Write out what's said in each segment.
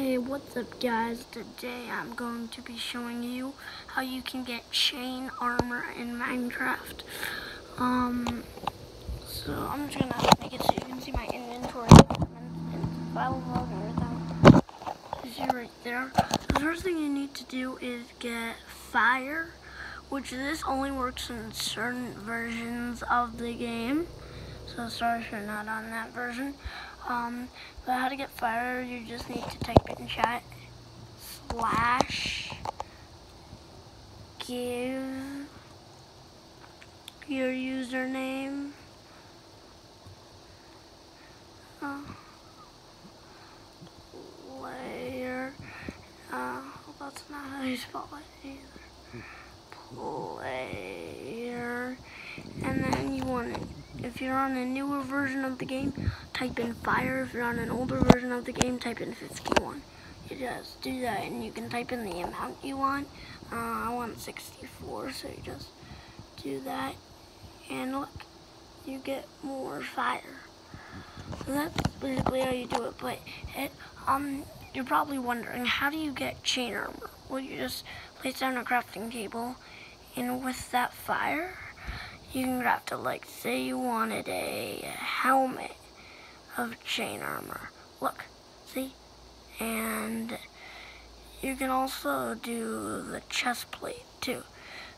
Hey, what's up guys? Today I'm going to be showing you how you can get chain armor in Minecraft. Um, so I'm just gonna make it so you can see my inventory. You see right there. The first thing you need to do is get fire, which this only works in certain versions of the game. So sorry if you're not on that version. Um, but how to get fire, you just need to type it in chat slash give your username. Uh, player. Uh, that's not how you spell it either. Player. And then you want to, if you're on a newer version of the game, type in fire. If you're on an older version of the game, type in 51. You just do that and you can type in the amount you want. Uh, I want 64, so you just do that. And look, you get more fire. So that's basically how you do it. But it, um, you're probably wondering, how do you get chain armor? Well, you just place down a crafting table, and with that fire, you can craft to like, say you wanted a helmet of chain armor. Look, see? And you can also do the chest plate too.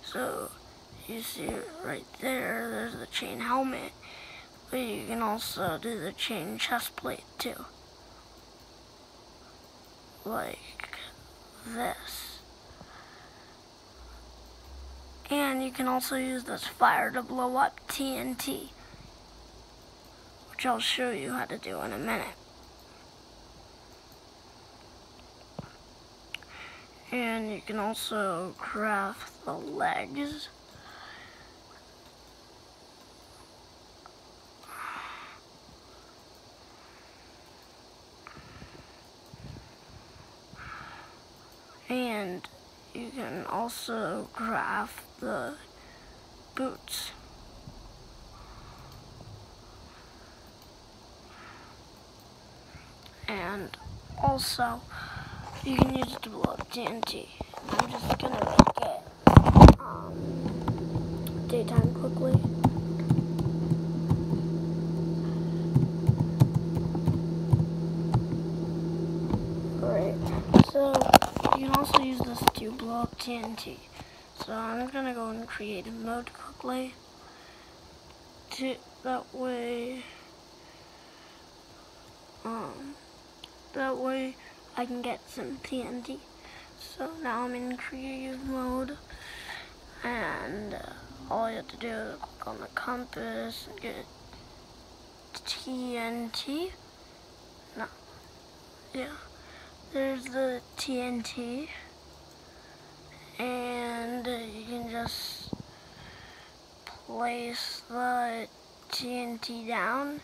So you see right there, there's the chain helmet. But you can also do the chain chest plate too. Like this. And you can also use this fire to blow up TNT which I'll show you how to do in a minute. And you can also craft the legs. And you can also craft the boots. and also you can use it to blow TNT. I'm just gonna make it um, daytime quickly. Alright, so you can also use this to blow up TNT. So I'm gonna go in creative mode quickly. To, that way, um, that way I can get some TNT. So now I'm in creative mode and uh, all you have to do is click on the compass and get TNT. No, yeah, there's the TNT and you can just place the TNT down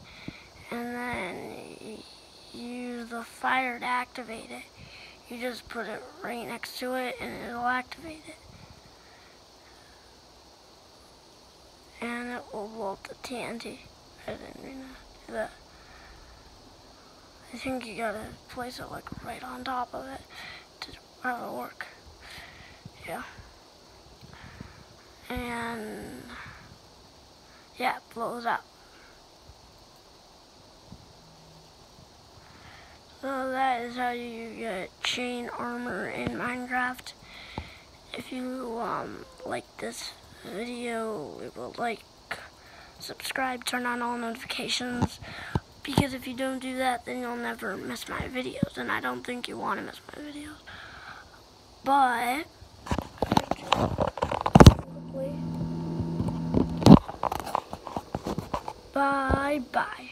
and then use the fire to activate it. You just put it right next to it and it'll activate it. And it will blow up the TNT. I didn't mean to do that. I think you gotta place it like right on top of it to have it work. Yeah. And yeah, blows up. So that is how you get chain armor in Minecraft. If you um, like this video, like, subscribe, turn on all notifications. Because if you don't do that, then you'll never miss my videos. And I don't think you want to miss my videos. But, bye-bye.